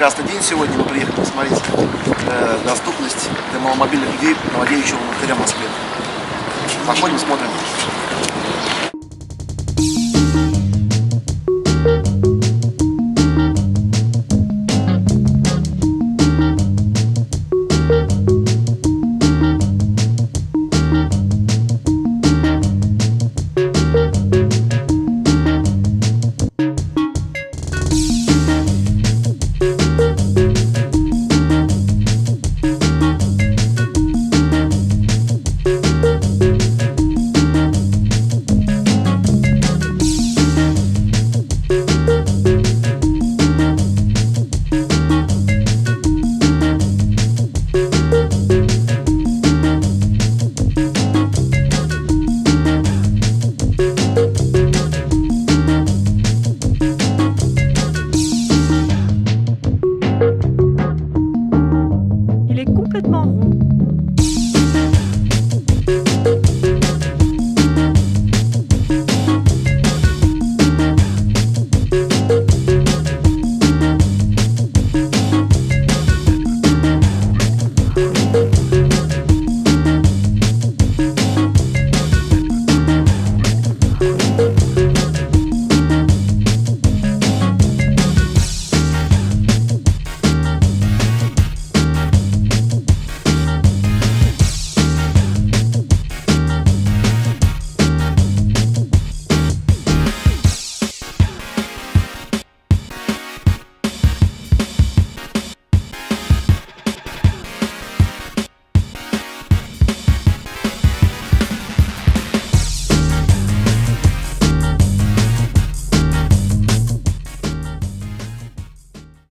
прекрасный день сегодня. Мы приехали посмотреть э, доступность для маломобильных людей, владеющего монастыря в Москве. Заходим, смотрим. Complètement rond.